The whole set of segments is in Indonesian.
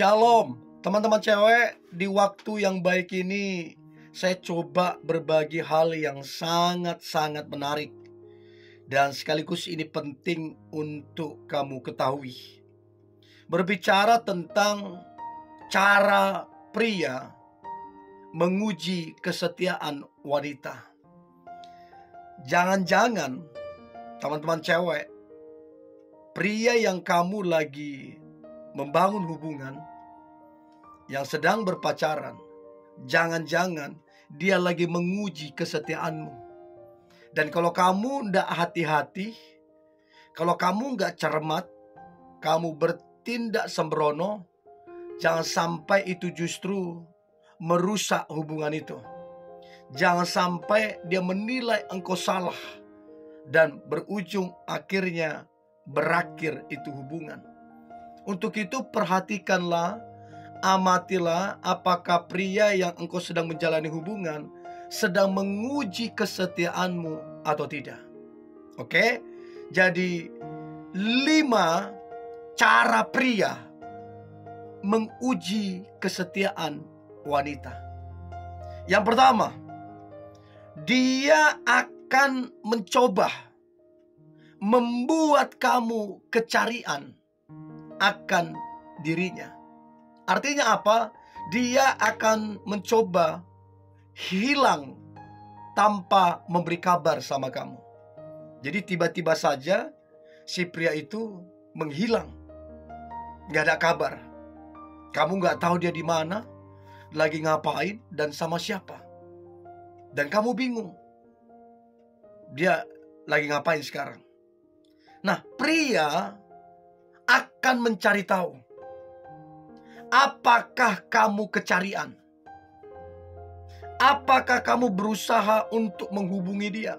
Shalom, teman-teman cewek. Di waktu yang baik ini, saya coba berbagi hal yang sangat-sangat menarik, dan sekaligus ini penting untuk kamu ketahui. Berbicara tentang cara pria menguji kesetiaan wanita. Jangan-jangan, teman-teman cewek, pria yang kamu lagi membangun hubungan yang sedang berpacaran, jangan-jangan dia lagi menguji kesetiaanmu. Dan kalau kamu tidak hati-hati, kalau kamu nggak cermat, kamu bertindak sembrono, jangan sampai itu justru merusak hubungan itu. Jangan sampai dia menilai engkau salah dan berujung akhirnya berakhir itu hubungan. Untuk itu perhatikanlah amatilah apakah pria yang engkau sedang menjalani hubungan sedang menguji kesetiaanmu atau tidak. Oke, jadi lima cara pria menguji kesetiaan wanita. Yang pertama, dia akan mencoba membuat kamu kecarian akan dirinya. Artinya apa? Dia akan mencoba hilang tanpa memberi kabar sama kamu. Jadi tiba-tiba saja si pria itu menghilang. Gak ada kabar. Kamu gak tahu dia di mana, lagi ngapain, dan sama siapa. Dan kamu bingung. Dia lagi ngapain sekarang. Nah, pria akan mencari tahu Apakah kamu kecarian? Apakah kamu berusaha untuk menghubungi dia?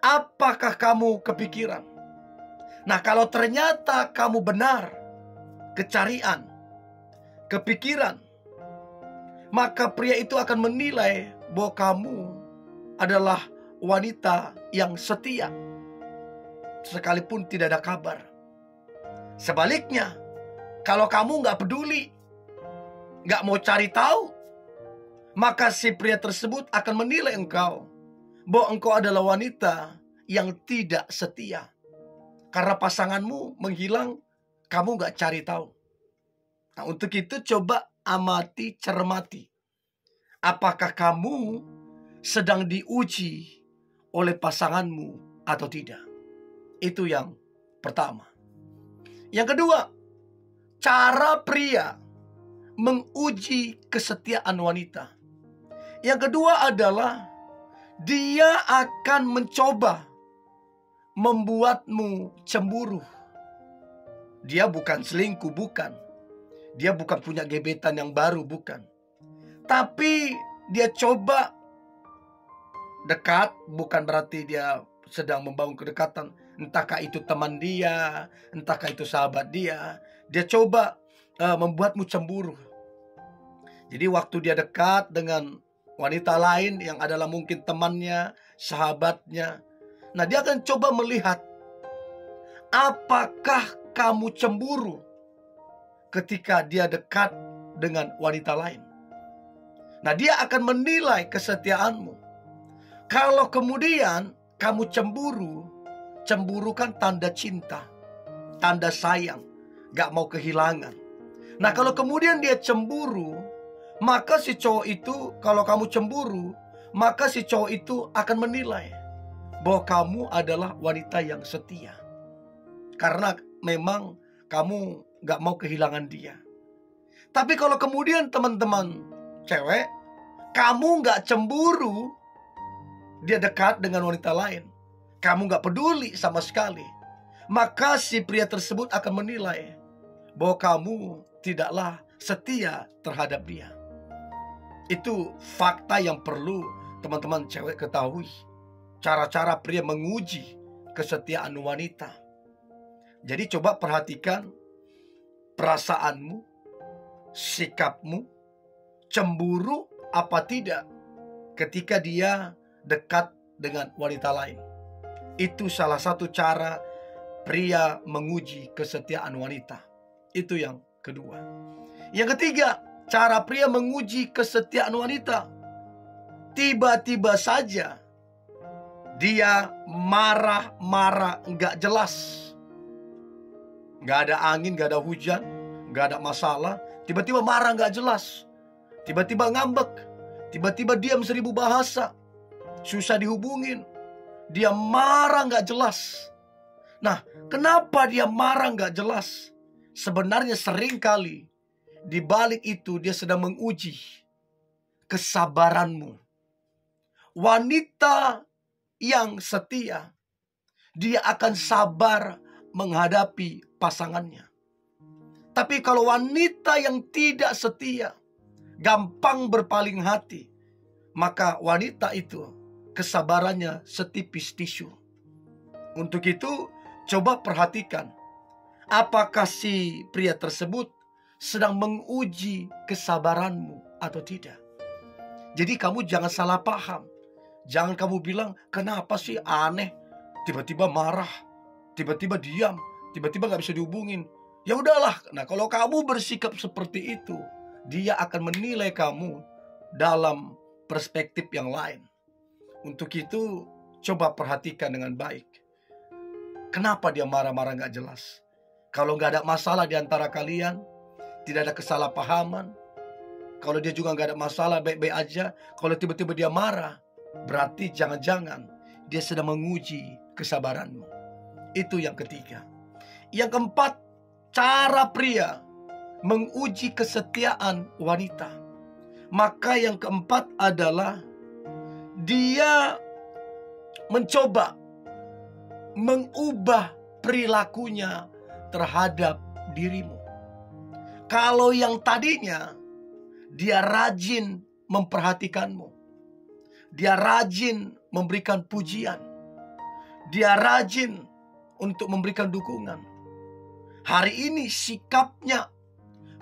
Apakah kamu kepikiran? Nah, kalau ternyata kamu benar, kecarian, kepikiran, maka pria itu akan menilai bahwa kamu adalah wanita yang setia, sekalipun tidak ada kabar. Sebaliknya, kalau kamu nggak peduli, nggak mau cari tahu, maka si pria tersebut akan menilai engkau bahwa engkau adalah wanita yang tidak setia. Karena pasanganmu menghilang, kamu nggak cari tahu. Nah, untuk itu coba amati, cermati. Apakah kamu sedang diuji oleh pasanganmu atau tidak? Itu yang pertama. Yang kedua, cara pria menguji kesetiaan wanita. Yang kedua adalah dia akan mencoba membuatmu cemburu. Dia bukan selingkuh, bukan. Dia bukan punya gebetan yang baru, bukan. Tapi dia coba dekat, bukan berarti dia sedang membangun kedekatan. Entahkah itu teman dia, entahkah itu sahabat dia. Dia coba uh, membuatmu cemburu. Jadi waktu dia dekat dengan wanita lain yang adalah mungkin temannya, sahabatnya. Nah, dia akan coba melihat apakah kamu cemburu ketika dia dekat dengan wanita lain. Nah, dia akan menilai kesetiaanmu. Kalau kemudian kamu cemburu, cemburu kan tanda cinta, tanda sayang gak mau kehilangan. Nah kalau kemudian dia cemburu, maka si cowok itu kalau kamu cemburu, maka si cowok itu akan menilai bahwa kamu adalah wanita yang setia. Karena memang kamu gak mau kehilangan dia. Tapi kalau kemudian teman-teman cewek, kamu gak cemburu, dia dekat dengan wanita lain. Kamu gak peduli sama sekali. Maka si pria tersebut akan menilai bahwa kamu tidaklah setia terhadap dia. Itu fakta yang perlu teman-teman cewek ketahui. Cara-cara pria menguji kesetiaan wanita. Jadi coba perhatikan perasaanmu, sikapmu, cemburu apa tidak ketika dia dekat dengan wanita lain. Itu salah satu cara pria menguji kesetiaan wanita. Itu yang kedua. Yang ketiga, cara pria menguji kesetiaan wanita. Tiba-tiba saja dia marah-marah nggak jelas. Nggak ada angin, nggak ada hujan, nggak ada masalah. Tiba-tiba marah nggak jelas. Tiba-tiba ngambek. Tiba-tiba diam seribu bahasa. Susah dihubungin. Dia marah nggak jelas. Nah, kenapa dia marah nggak jelas? Sebenarnya sering kali di balik itu dia sedang menguji kesabaranmu. Wanita yang setia, dia akan sabar menghadapi pasangannya. Tapi kalau wanita yang tidak setia, gampang berpaling hati, maka wanita itu kesabarannya setipis tisu. Untuk itu, coba perhatikan apakah si pria tersebut sedang menguji kesabaranmu atau tidak. Jadi kamu jangan salah paham. Jangan kamu bilang, kenapa sih aneh? Tiba-tiba marah, tiba-tiba diam, tiba-tiba gak bisa dihubungin. Ya udahlah, nah kalau kamu bersikap seperti itu, dia akan menilai kamu dalam perspektif yang lain. Untuk itu, coba perhatikan dengan baik. Kenapa dia marah-marah gak jelas? Kalau gak ada masalah di antara kalian, tidak ada kesalahpahaman. Kalau dia juga nggak ada masalah, baik-baik aja. Kalau tiba-tiba dia marah, berarti jangan-jangan dia sedang menguji kesabaranmu. Itu yang ketiga. Yang keempat, cara pria menguji kesetiaan wanita. Maka yang keempat adalah dia mencoba mengubah perilakunya terhadap dirimu. Kalau yang tadinya dia rajin memperhatikanmu, dia rajin memberikan pujian, dia rajin untuk memberikan dukungan. Hari ini sikapnya,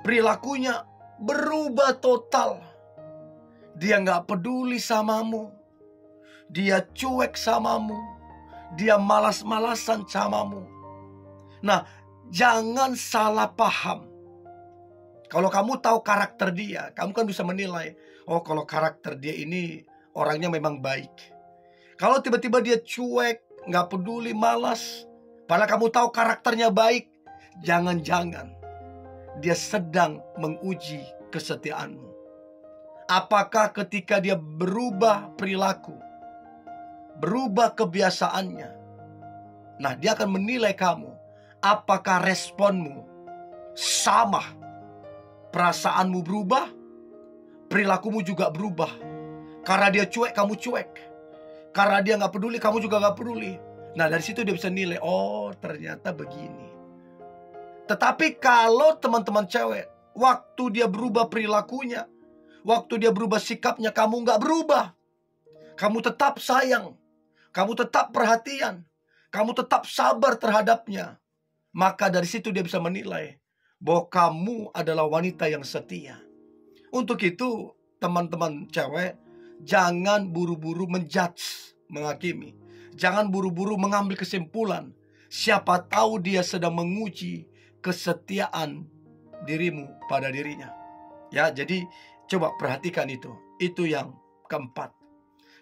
perilakunya berubah total. Dia nggak peduli samamu, dia cuek samamu, dia malas-malasan samamu. Nah, jangan salah paham kalau kamu tahu karakter dia, kamu kan bisa menilai, oh kalau karakter dia ini orangnya memang baik. Kalau tiba-tiba dia cuek, nggak peduli, malas, padahal kamu tahu karakternya baik, jangan-jangan dia sedang menguji kesetiaanmu. Apakah ketika dia berubah perilaku, berubah kebiasaannya, nah dia akan menilai kamu, apakah responmu sama perasaanmu berubah, perilakumu juga berubah. Karena dia cuek, kamu cuek. Karena dia nggak peduli, kamu juga nggak peduli. Nah dari situ dia bisa nilai, oh ternyata begini. Tetapi kalau teman-teman cewek, waktu dia berubah perilakunya, waktu dia berubah sikapnya, kamu nggak berubah. Kamu tetap sayang, kamu tetap perhatian, kamu tetap sabar terhadapnya. Maka dari situ dia bisa menilai, bahwa kamu adalah wanita yang setia. Untuk itu, teman-teman cewek, jangan buru-buru menjudge, menghakimi. Jangan buru-buru mengambil kesimpulan. Siapa tahu dia sedang menguji kesetiaan dirimu pada dirinya. Ya, jadi coba perhatikan itu. Itu yang keempat.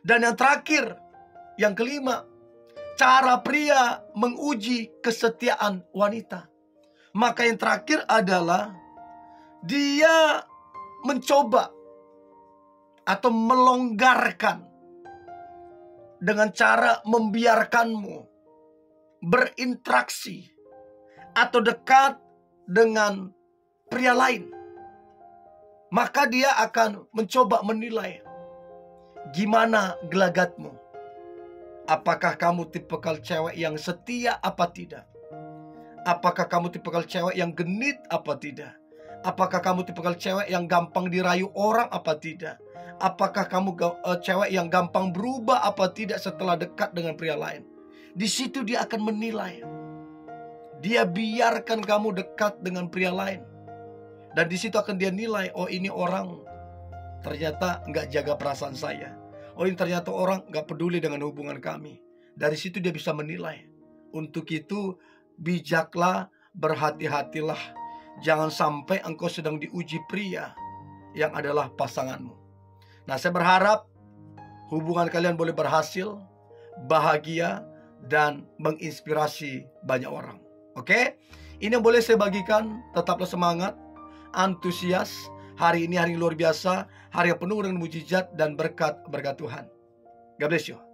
Dan yang terakhir, yang kelima, cara pria menguji kesetiaan wanita. Maka yang terakhir adalah dia mencoba atau melonggarkan dengan cara membiarkanmu berinteraksi atau dekat dengan pria lain. Maka dia akan mencoba menilai gimana gelagatmu. Apakah kamu tipikal cewek yang setia apa tidak? Apakah kamu tipikal cewek yang genit apa tidak? Apakah kamu tipikal cewek yang gampang dirayu orang apa tidak? Apakah kamu uh, cewek yang gampang berubah apa tidak setelah dekat dengan pria lain? Di situ dia akan menilai. Dia biarkan kamu dekat dengan pria lain. Dan di situ akan dia nilai, oh ini orang ternyata nggak jaga perasaan saya. Oh ini ternyata orang nggak peduli dengan hubungan kami. Dari situ dia bisa menilai. Untuk itu bijaklah, berhati-hatilah. Jangan sampai engkau sedang diuji pria yang adalah pasanganmu. Nah, saya berharap hubungan kalian boleh berhasil, bahagia, dan menginspirasi banyak orang. Oke? Ini yang boleh saya bagikan. Tetaplah semangat, antusias. Hari ini hari luar biasa, hari yang penuh dengan mujizat dan berkat berkat Tuhan. God bless you.